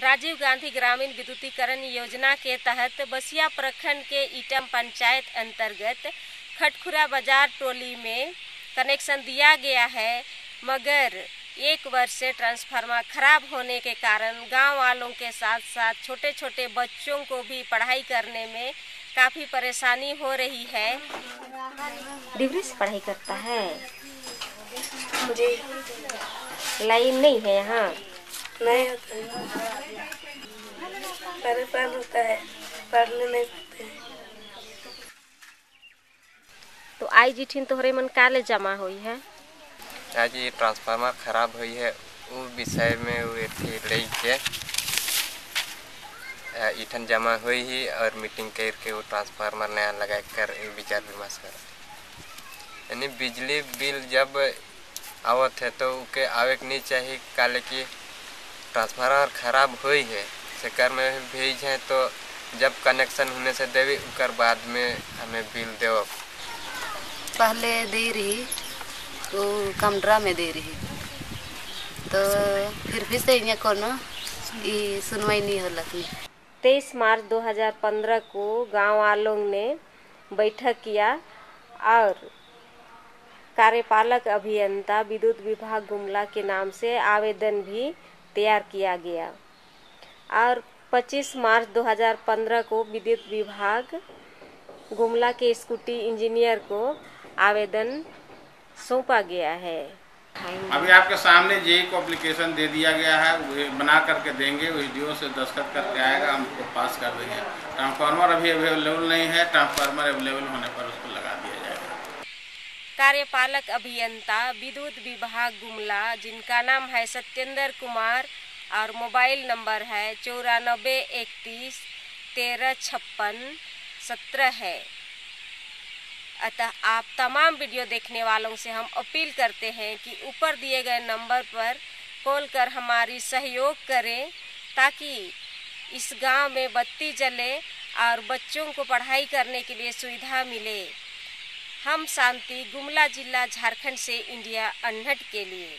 राजीव गांधी ग्रामीण विद्युतीकरण योजना के तहत बसिया प्रखंड के ईटम पंचायत अंतर्गत खटखुरा बाज़ार टोली में कनेक्शन दिया गया है, मगर एक वर्ष से ट्रांसफार्मर खराब होने के कारण गाँव वालों के साथ साथ छोटे छोटे बच्चों को भी पढ़ाई करने में काफ़ी परेशानी हो रही है। डिग्री से पढ़ाई करता है। जी लाइन नहीं है यहाँ। नहीं परेशान होता है पढ़ने नहीं सकते हैं तो आई जी जिठिन तोहरे मन काले जमा हुई है? आज ये ट्रांसफार्मर खराब हुई है वो विषय में वो थी लई के। आ, ईठन जमा हुई ही और मीटिंग करके वो ट्रांसफार्मर नया लगा कर विचार विमर्श कर। यानी बिजली बिल जब आवत है तो उके आवे के नहीं चाहिए काले कि ट्रांसफार्मर खराब हुई है। सेकर में भेज है तो जब कनेक्शन होने से देवी उकर बाद में हमें बिल देव पहले दे रही तो कमरा में दे रही। तो फिर भी से यहाँ कोनो सुनवाई नहीं होला थी तेईस मार्च 2015 को गाँव वालों ने बैठक किया और कार्यपालक अभियंता विद्युत विभाग गुमला के नाम से आवेदन भी तैयार किया गया। और 25 मार्च 2015 को विद्युत विभाग गुमला के स्कूटी इंजीनियर को आवेदन सौंपा गया है। अभी आपके सामने जेई को एप्लीकेशन दे दिया गया है वो बना करके देंगे वीडियो से दस्तखत करके आएगा हम उसको पास कर देंगे। ट्रांसफार्मर अभी अवेलेबल नहीं है ट्रांसफार्मर अवेलेबल होने पर उसको लगा दिया जाएगा। कार्यपालक अभियंता विद्युत विभाग गुमला जिनका नाम है सत्येंद्र कुमार और मोबाइल नंबर है चौरानबे इकतीस तेरह छप्पन सत्रह है। अतः आप तमाम वीडियो देखने वालों से हम अपील करते हैं कि ऊपर दिए गए नंबर पर कॉल कर हमारी सहयोग करें ताकि इस गाँव में बत्ती जले और बच्चों को पढ़ाई करने के लिए सुविधा मिले। हम शांति, गुमला जिला झारखंड से इंडिया अनहट के लिए।